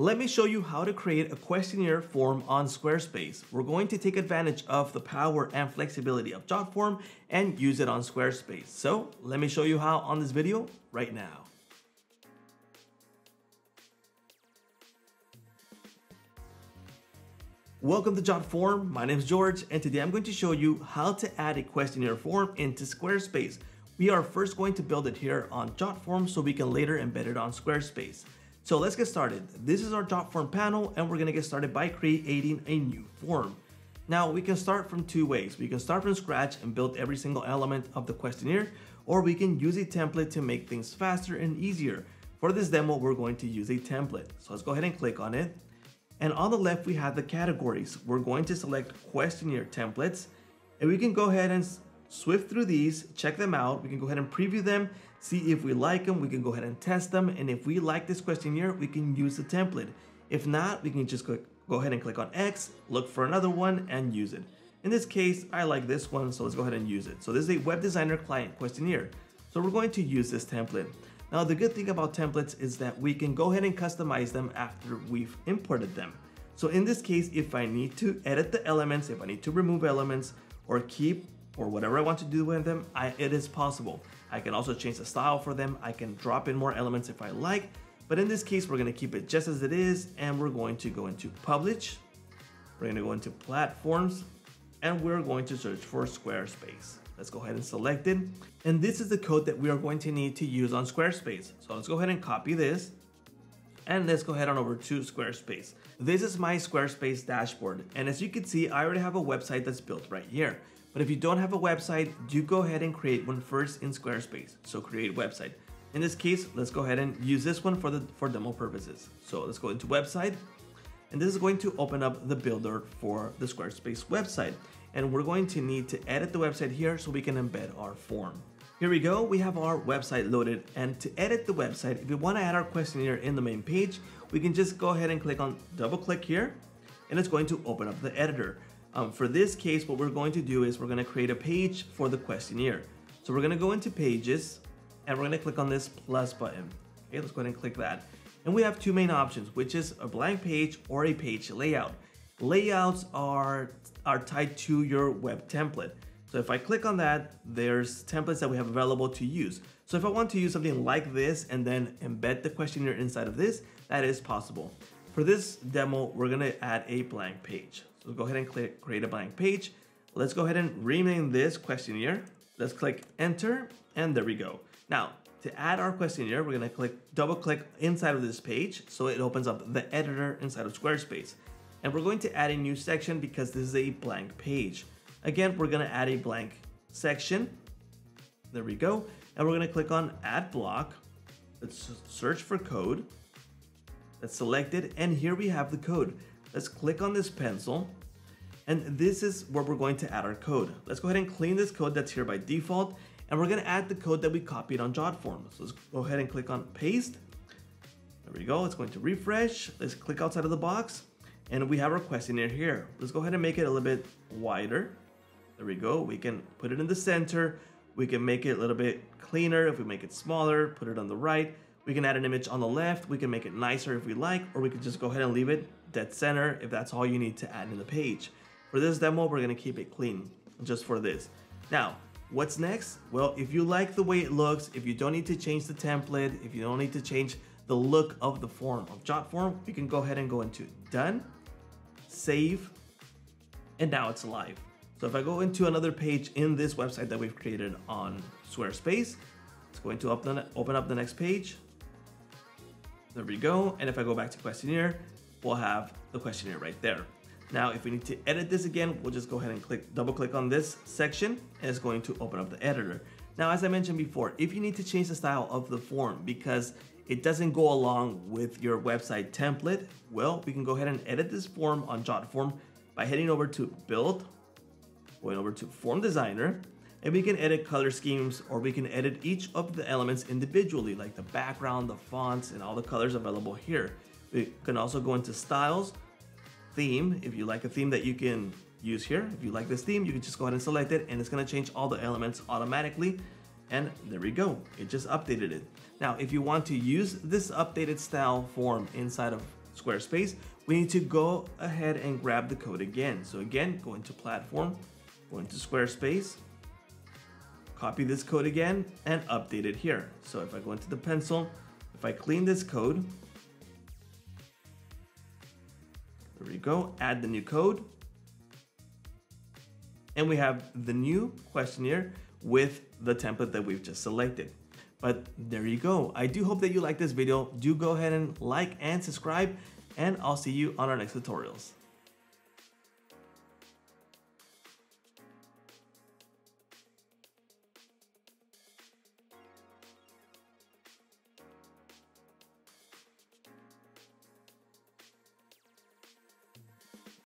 Let me show you how to create a questionnaire form on Squarespace. We're going to take advantage of the power and flexibility of JotForm and use it on Squarespace. So let me show you how on this video right now. Welcome to JotForm, my name is George and today I'm going to show you how to add a questionnaire form into Squarespace. We are first going to build it here on JotForm so we can later embed it on Squarespace. So let's get started. This is our top JotForm panel and we're gonna get started by creating a new form. Now we can start from two ways. We can start from scratch and build every single element of the questionnaire or we can use a template to make things faster and easier. For this demo, we're going to use a template. So let's go ahead and click on it and on the left, we have the categories. We're going to select questionnaire templates and we can go ahead and swift through these, check them out. We can go ahead and preview them, see if we like them. We can go ahead and test them. And if we like this questionnaire, we can use the template. If not, we can just click, go ahead and click on X, look for another one and use it. In this case, I like this one, so let's go ahead and use it. So this is a web designer client questionnaire. So we're going to use this template. Now the good thing about templates is that we can go ahead and customize them after we've imported them. So in this case, if I need to edit the elements, if I need to remove elements or keep or whatever I want to do with them, I, it is possible. I can also change the style for them. I can drop in more elements if I like, but in this case, we're gonna keep it just as it is and we're going to go into publish. We're gonna go into platforms and we're going to search for Squarespace. Let's go ahead and select it. And this is the code that we are going to need to use on Squarespace. So let's go ahead and copy this. And let's go ahead on over to Squarespace. This is my Squarespace dashboard. And as you can see, I already have a website that's built right here. But if you don't have a website, do go ahead and create one first in Squarespace. So create website. In this case, let's go ahead and use this one for the for demo purposes. So let's go into website. And this is going to open up the builder for the Squarespace website and we're going to need to edit the website here so we can embed our form. Here we go, we have our website loaded and to edit the website, if we want to add our questionnaire in the main page, we can just go ahead and click on double click here and it's going to open up the editor. Um, for this case, what we're going to do is we're going to create a page for the questionnaire. So we're going to go into pages and we're going to click on this plus button. Okay, let's go ahead and click that. And we have two main options, which is a blank page or a page layout. Layouts are are tied to your web template. So if I click on that, there's templates that we have available to use. So if I want to use something like this and then embed the questionnaire inside of this, that is possible. For this demo, we're gonna add a blank page. So go ahead and click create a blank page. Let's go ahead and rename this questionnaire. Let's click enter and there we go. Now, to add our questionnaire, we're gonna click double click inside of this page so it opens up the editor inside of Squarespace and we're going to add a new section because this is a blank page. Again, we're gonna add a blank section. There we go. And we're gonna click on add block. Let's search for code. Let's select it. And here we have the code. Let's click on this pencil. And this is where we're going to add our code. Let's go ahead and clean this code that's here by default. And we're gonna add the code that we copied on JotForm. So let's go ahead and click on paste. There we go, it's going to refresh. Let's click outside of the box and we have our questionnaire here. Let's go ahead and make it a little bit wider. There we go. We can put it in the center. We can make it a little bit cleaner if we make it smaller, put it on the right. We can add an image on the left. We can make it nicer if we like, or we could just go ahead and leave it dead center if that's all you need to add in the page. For this demo, we're gonna keep it clean just for this. Now, what's next? Well, if you like the way it looks, if you don't need to change the template, if you don't need to change the look of the form of JotForm, we can go ahead and go into done save, and now it's live. So if I go into another page in this website that we've created on Squarespace, it's going to open up the next page. There we go. And if I go back to questionnaire, we'll have the questionnaire right there. Now, if we need to edit this again, we'll just go ahead and click, double click on this section and it's going to open up the editor. Now, as I mentioned before, if you need to change the style of the form because it doesn't go along with your website template, well, we can go ahead and edit this form on JotForm by heading over to Build, going over to Form Designer, and we can edit color schemes or we can edit each of the elements individually, like the background, the fonts, and all the colors available here. We can also go into Styles, Theme, if you like a theme that you can use here. If you like this theme, you can just go ahead and select it and it's gonna change all the elements automatically and there we go, it just updated it. Now, if you want to use this updated style form inside of Squarespace, we need to go ahead and grab the code again. So again, go into platform, go into Squarespace, copy this code again and update it here. So if I go into the pencil, if I clean this code, there we go, add the new code. And we have the new questionnaire with the template that we've just selected. But there you go. I do hope that you like this video. Do go ahead and like and subscribe and I'll see you on our next tutorials.